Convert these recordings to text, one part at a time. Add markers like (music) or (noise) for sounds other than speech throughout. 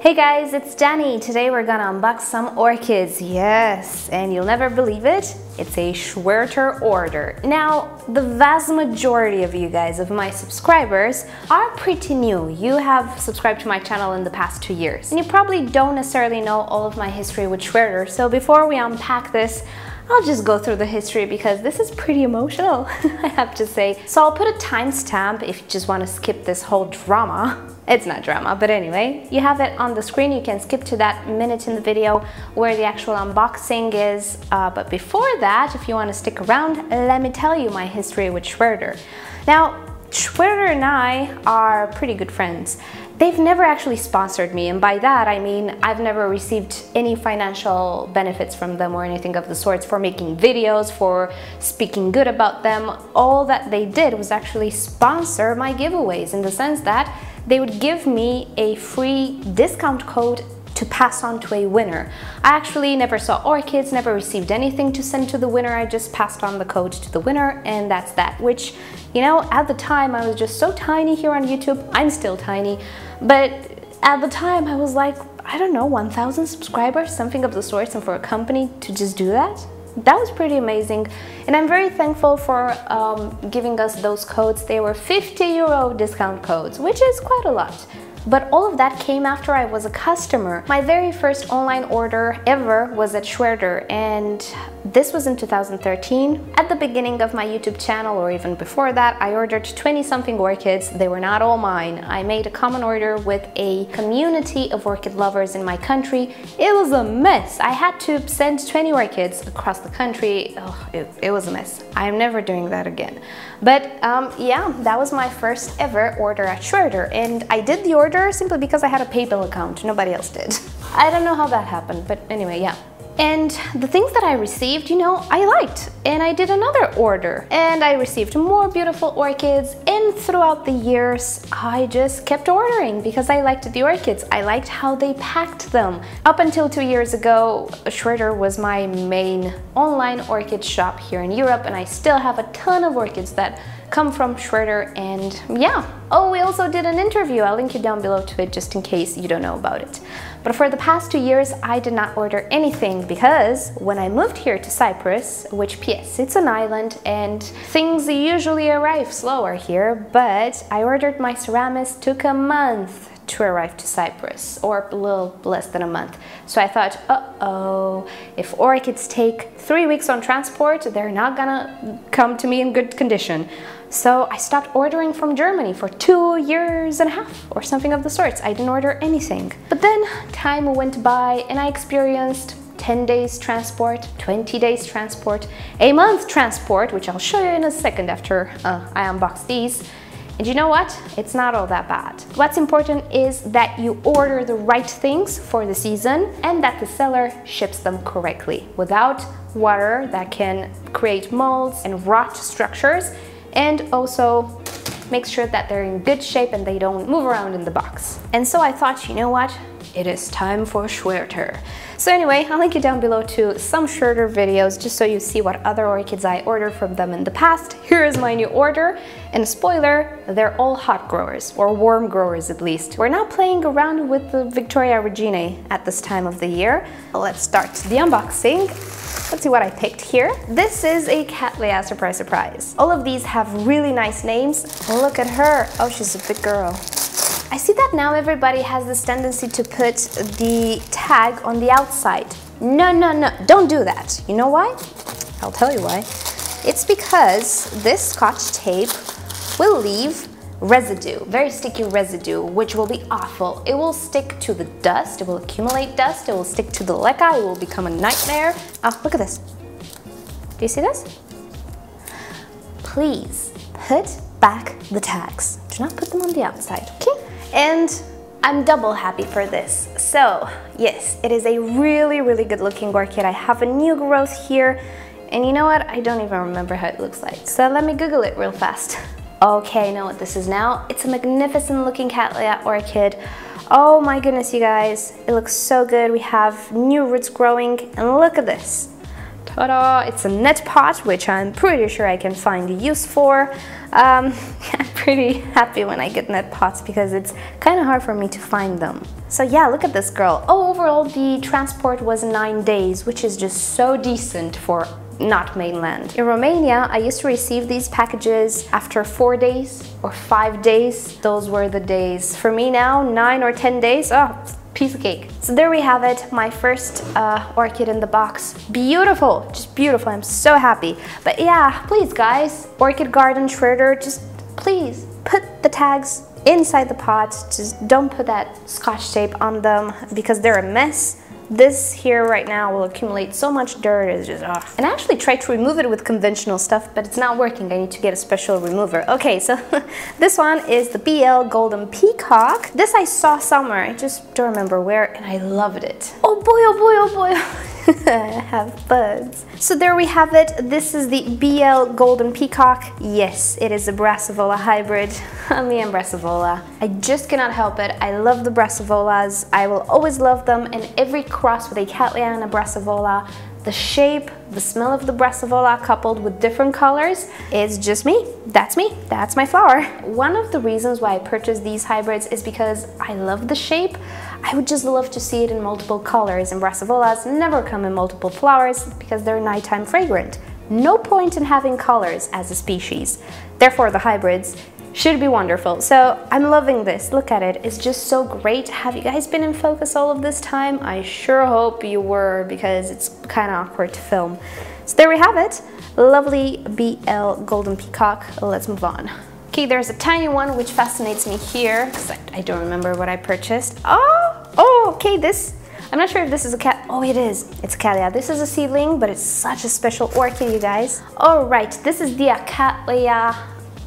Hey guys, it's Dana. Today we're gonna unbox some orchids. Yes, and you'll never believe it, it's a Schwerter order. Now, the vast majority of you guys, of my subscribers, are pretty new. You have subscribed to my channel in the past two years, and you probably don't necessarily know all of my history with Schwerter. So before we unpack this, I'll just go through the history because this is pretty emotional, (laughs) I have to say. So I'll put a timestamp if you just want to skip this whole drama. It's not drama, but anyway, you have it on the screen. You can skip to that minute in the video where the actual unboxing is. Uh, but before that, if you want to stick around, let me tell you my history with Schwerter. Now, Schwerter and I are pretty good friends. They've never actually sponsored me, and by that I mean I've never received any financial benefits from them or anything of the sorts for making videos, for speaking good about them. All that they did was actually sponsor my giveaways in the sense that they would give me a free discount code to pass on to a winner. I actually never saw orchids, never received anything to send to the winner. I just passed on the code to the winner and that's that, which, you know, at the time I was just so tiny here on YouTube. I'm still tiny, but at the time I was like, I don't know, 1,000 subscribers, something of the sort, and for a company to just do that, that was pretty amazing and I'm very thankful for um, giving us those codes. They were 50 euro discount codes, which is quite a lot. But all of that came after I was a customer. My very first online order ever was at Schwerter and this was in 2013. At the beginning of my YouTube channel or even before that, I ordered 20 something orchids. They were not all mine. I made a common order with a community of orchid lovers in my country. It was a mess. I had to send 20 orchids across the country. Oh, it, it was a mess. I'm never doing that again. But um, yeah, that was my first ever order at Schwerter and I did the order simply because I had a PayPal account. Nobody else did. (laughs) I don't know how that happened, but anyway, yeah. And the things that I received, you know, I liked. And I did another order. And I received more beautiful orchids. And throughout the years, I just kept ordering because I liked the orchids. I liked how they packed them. Up until two years ago, Schwerter was my main online orchid shop here in Europe. And I still have a ton of orchids that come from Schwerter and yeah. Oh, we also did an interview. I'll link you down below to it just in case you don't know about it. But for the past two years, I did not order anything because when I moved here to Cyprus, which PS, it's an island and things usually arrive slower here, but I ordered my ceramics, took a month to arrive to Cyprus, or a little less than a month. So I thought, uh-oh, if orchids take three weeks on transport, they're not gonna come to me in good condition. So I stopped ordering from Germany for two years and a half or something of the sorts. I didn't order anything. But then time went by and I experienced 10 days transport, 20 days transport, a month transport, which I'll show you in a second after uh, I unbox these. And you know what? It's not all that bad. What's important is that you order the right things for the season and that the seller ships them correctly without water that can create molds and rot structures and also make sure that they're in good shape and they don't move around in the box. And so I thought, you know what? It is time for Schwerter. So anyway, I'll link you down below to some Schwerter videos just so you see what other orchids I ordered from them in the past. Here is my new order. And spoiler, they're all hot growers, or warm growers at least. We're now playing around with the Victoria Reginae at this time of the year. Let's start the unboxing. Let's see what I picked here. This is a Cattleya surprise surprise. All of these have really nice names. Look at her. Oh, she's a big girl. I see that now everybody has this tendency to put the tag on the outside. No, no, no, don't do that. You know why? I'll tell you why. It's because this scotch tape will leave residue, very sticky residue, which will be awful. It will stick to the dust, it will accumulate dust, it will stick to the leca, it will become a nightmare. Oh, look at this. Do you see this? Please put back the tags. Do not put them on the outside, okay? And I'm double happy for this. So yes, it is a really, really good looking orchid. I have a new growth here and you know what? I don't even remember how it looks like. So let me Google it real fast. (laughs) Okay, I know what this is now. It's a magnificent looking Cattleya orchid. Oh my goodness, you guys. It looks so good. We have new roots growing and look at this. Ta-da! It's a net pot, which I'm pretty sure I can find a use for. Um, (laughs) I'm pretty happy when I get net pots because it's kind of hard for me to find them. So yeah, look at this girl. Oh, overall the transport was nine days, which is just so decent for not mainland. In Romania, I used to receive these packages after four days or five days. Those were the days. For me now, nine or 10 days, oh, piece of cake. So there we have it, my first uh, orchid in the box. Beautiful, just beautiful, I'm so happy. But yeah, please guys, Orchid Garden Schwerter, just please put the tags inside the pot. Just don't put that scotch tape on them because they're a mess this here right now will accumulate so much dirt, it's just, ugh. And I actually tried to remove it with conventional stuff, but it's not working. I need to get a special remover. Okay, so (laughs) this one is the BL Golden Peacock. This I saw somewhere, I just don't remember where, and I loved it. Oh boy, oh boy, oh boy. (laughs) (laughs) Have buds. So there we have it. This is the BL Golden Peacock. Yes, it is a Brassavola hybrid. (laughs) I'm and Brassavola. I just cannot help it. I love the Brassavolas. I will always love them. And every cross with a Cattleya and a Brassavola, the shape, the smell of the Brassavola coupled with different colors is just me. That's me. That's my flower. One of the reasons why I purchased these hybrids is because I love the shape. I would just love to see it in multiple colors and brassavolas never come in multiple flowers because they're nighttime fragrant. No point in having colors as a species. Therefore the hybrids should be wonderful. So I'm loving this. Look at it. It's just so great. Have you guys been in focus all of this time? I sure hope you were because it's kind of awkward to film. So there we have it. Lovely BL Golden Peacock. Let's move on. Okay, there's a tiny one which fascinates me here because I, I, don't remember what I purchased. Oh, oh, okay, this, I'm not sure if this is a cat. Oh, it is. It's a Cattleya. This is a seedling, but it's such a special orchid, you guys. All right, this is the Cattleya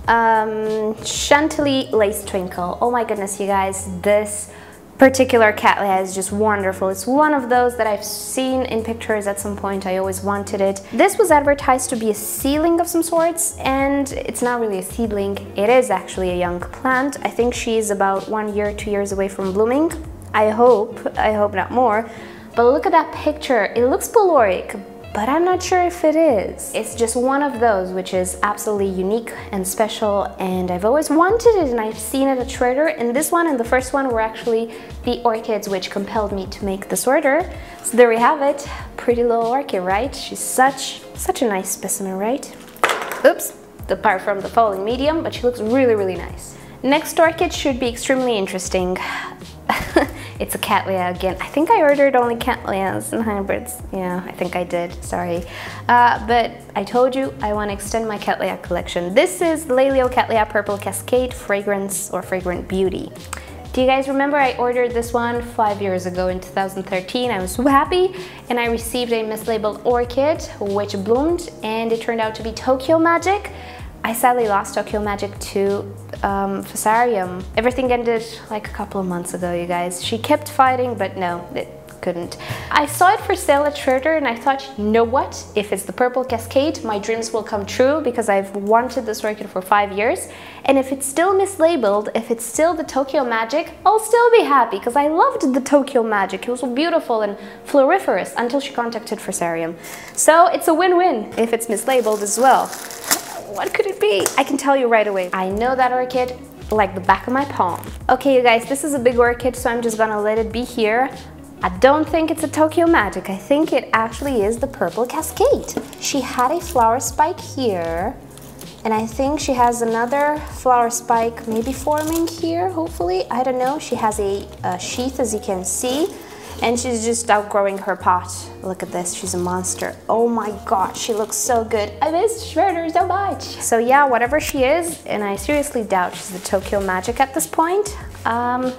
um, Chantilly Lace Twinkle. Oh my goodness, you guys, this particular Cattleya is just wonderful. It's one of those that I've seen in pictures at some point. I always wanted it. This was advertised to be a seedling of some sorts and it's not really a seedling. It is actually a young plant. I think she's about one year, two years away from blooming. I hope, I hope not more. But look at that picture. It looks peloric, but I'm not sure if it is. It's just one of those which is absolutely unique and special and I've always wanted it and I've seen it at Schwerter and this one and the first one were actually the orchids which compelled me to make this order. So there we have it, pretty little orchid, right? She's such, such a nice specimen, right? Oops, apart from the falling medium, but she looks really, really nice. Next orchid should be extremely interesting. It's a Cattleya again. I think I ordered only Cattleyas and hybrids. Yeah, I think I did, sorry. Uh, but I told you I want to extend my Cattleya collection. This is Laeliocattleya Purple Cascade Fragrance or Fragrant Beauty. Do you guys remember I ordered this one five years ago in 2013? I was so happy and I received a mislabeled orchid which bloomed and it turned out to be Tokyo Magic. I sadly lost Tokyo Magic to um, Fusarium. Everything ended like a couple of months ago, you guys. She kept fighting, but no, it couldn't. I saw it for sale at Schwerter and I thought, you know what? If it's the Purple Cascade, my dreams will come true because I've wanted this orchid for five years. And if it's still mislabeled, if it's still the Tokyo Magic, I'll still be happy because I loved the Tokyo Magic. It was so beautiful and floriferous until she contacted Fusarium. So it's a win-win if it's mislabeled as well. What could it be? I can tell you right away. I know that orchid like the back of my palm. Okay, you guys, this is a big orchid, so I'm just gonna let it be here. I don't think it's a Tokyo Magic. I think it actually is the Purple Cascade. She had a flower spike here, and I think she has another flower spike maybe forming here, hopefully. I don't know. She has a, a sheath, as you can see. And she's just outgrowing her pot. Look at this, she's a monster. Oh my god, she looks so good. I miss Schwerter so much. So yeah, whatever she is, and I seriously doubt she's the Tokyo Magic at this point. Um,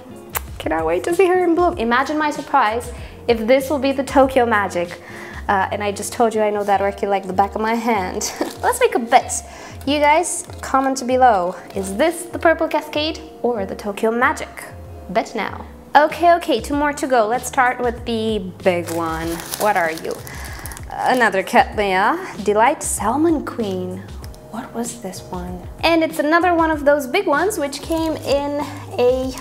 cannot wait to see her in bloom. Imagine my surprise if this will be the Tokyo Magic. Uh, and I just told you I know that orchid like the back of my hand. (laughs) Let's make a bet. You guys, comment below. Is this the Purple Cascade or the Tokyo Magic? Bet now. Okay, okay, two more to go. Let's start with the big one. What are you? Another Cattleya, Delight Salmon Queen. What was this one? And it's another one of those big ones which came in a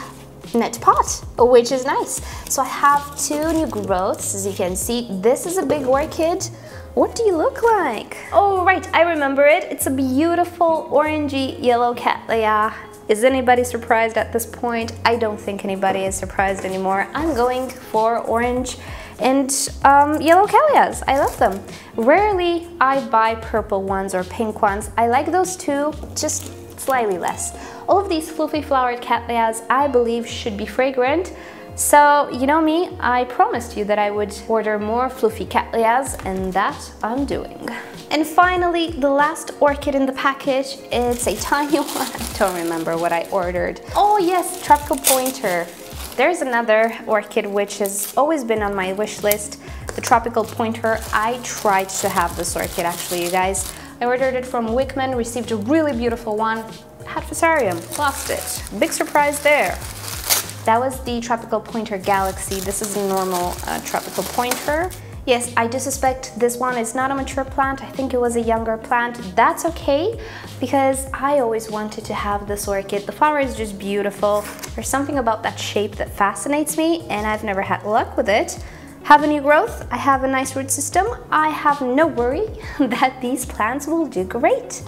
net pot, which is nice. So I have two new growths, as you can see. This is a big orchid what do you look like? Oh, right, I remember it. It's a beautiful orangey yellow cattleya. Is anybody surprised at this point? I don't think anybody is surprised anymore. I'm going for orange and um, yellow cattleyas. I love them. Rarely I buy purple ones or pink ones. I like those too, just slightly less. All of these fluffy flowered cattleyas I believe should be fragrant. So, you know me, I promised you that I would order more fluffy cattleyas and that I'm doing. And finally, the last orchid in the package, it's a tiny (laughs) one. I don't remember what I ordered. Oh yes, tropical pointer. There's another orchid which has always been on my wish list, the tropical pointer. I tried to have this orchid actually, you guys. I ordered it from Wichmann, received a really beautiful one, had Fusarium, lost it. Big surprise there. That was the Tropical Pointer Galaxy. This is a normal uh, tropical pointer. Yes, I do suspect this one is not a mature plant. I think it was a younger plant. That's okay because I always wanted to have this orchid. The flower is just beautiful. There's something about that shape that fascinates me and I've never had luck with it. Have a new growth, I have a nice root system. I have no worry (laughs) that these plants will do great.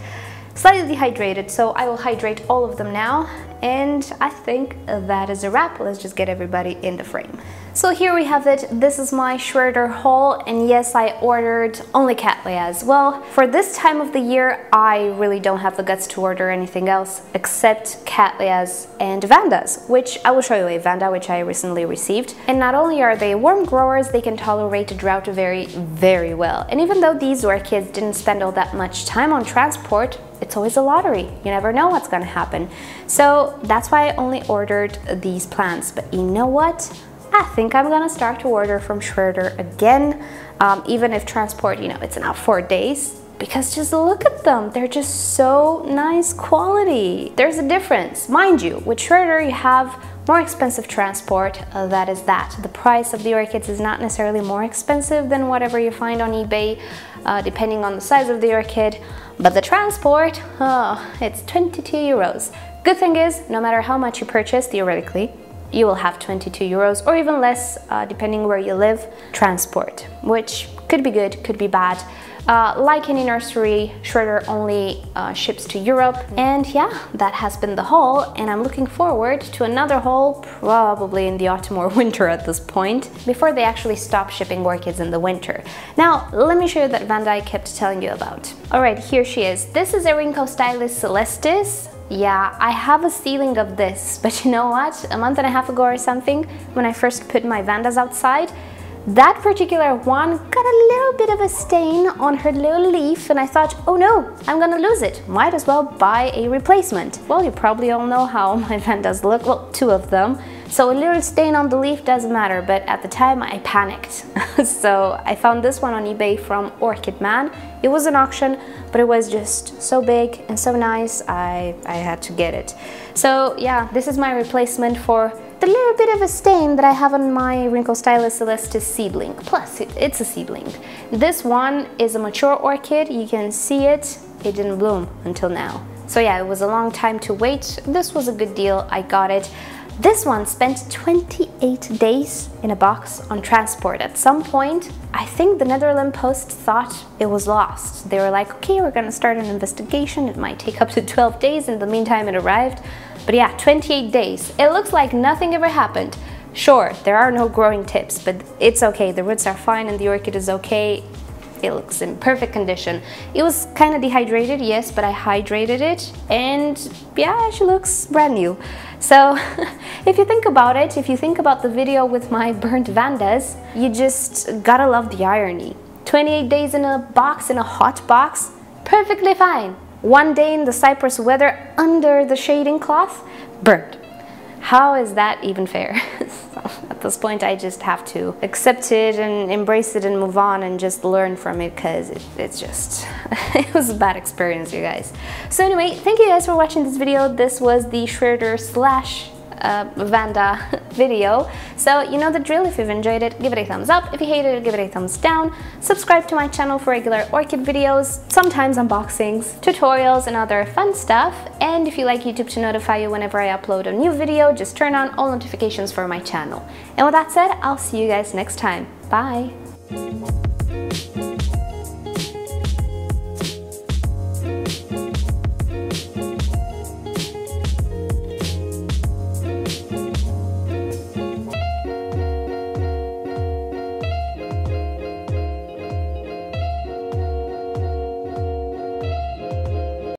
Slightly dehydrated, so I will hydrate all of them now and I think that is a wrap. Let's just get everybody in the frame. So here we have it. This is my Schwerter haul. And yes, I ordered only cattleyas. Well, for this time of the year, I really don't have the guts to order anything else except cattleyas and vandas, which I will show you a vanda, which I recently received. And not only are they warm growers, they can tolerate drought very, very well. And even though these orchids didn't spend all that much time on transport, it's always a lottery. You never know what's gonna happen. So that's why I only ordered these plants. But you know what? I think I'm gonna start to order from Schwerter again, um, even if transport, you know, it's not four days, because just look at them. They're just so nice quality. There's a difference. Mind you, with Schwerter you have more expensive transport, uh, that is that. The price of the orchids is not necessarily more expensive than whatever you find on eBay, uh, depending on the size of the orchid. But the transport, oh, it's 22 euros. Good thing is, no matter how much you purchase, theoretically, you will have 22 euros or even less, uh, depending where you live, transport, which could be good, could be bad. Uh, like any nursery, Schwerter only uh, ships to Europe. And yeah, that has been the haul. And I'm looking forward to another haul, probably in the autumn or (laughs) winter at this point, before they actually stop shipping orchids in the winter. Now, let me show you that Vanda I kept telling you about. All right, here she is. This is Rhynchostylis coelestis. Yeah, I have a ceiling of this, (laughs) but you know what? A month and a half ago or something, when I first put my vandas outside, that particular one got a little bit of a stain on her little leaf and I thought, oh no, I'm gonna lose it. Might as well buy a replacement. Well, you probably all know how (laughs) my vandas look, well, two of them. So a little stain on the leaf doesn't matter, but at the time I panicked. (laughs) so I found this one on eBay from Orchid Man. It was an auction, but it was just so big and so nice, I, I had to get it. So yeah, this is my replacement for the little bit of a stain that I have on my Rhynchostylis coelestis seedling. Plus, it, it's a seedling. This one is a mature orchid. You can see it. It didn't bloom until now. So yeah, it was a long time to wait. This was a good deal. I got it. This one spent 28 days in a box on transport. At some point, I think the Netherlands Post thought it was lost. They were like, okay, we're gonna start an investigation. It might take up to 12 days. In the meantime, it arrived. But yeah, 28 days. It looks like nothing ever happened. Sure, there are no growing tips, but it's okay. The roots are fine and the orchid is okay. It looks in perfect condition. It was kind of dehydrated, yes, but I hydrated it and yeah, she looks brand new. So (laughs) if you think about it, if you think about the video with my burnt vandas, you just gotta love the irony. 28 days in a box, in a hot box, perfectly fine. One day in the Cyprus weather under the shading cloth, burnt. How is that even fair? (laughs) this point, I just have to accept it and embrace it and move on and just learn from it because it, it's just, (laughs) it was a bad experience, you guys. So anyway, thank you guys for watching this video. This was the Schwerter slash uh, Vanda (laughs) video. So you know the drill, if you've enjoyed it, give it a thumbs up. If you hated it, give it a thumbs down. Subscribe to my channel for regular orchid videos, sometimes unboxings, tutorials and other fun stuff. And if you like YouTube to notify you whenever I upload a new video, just turn on all notifications for my channel. And with that said, I'll see you guys next time. Bye!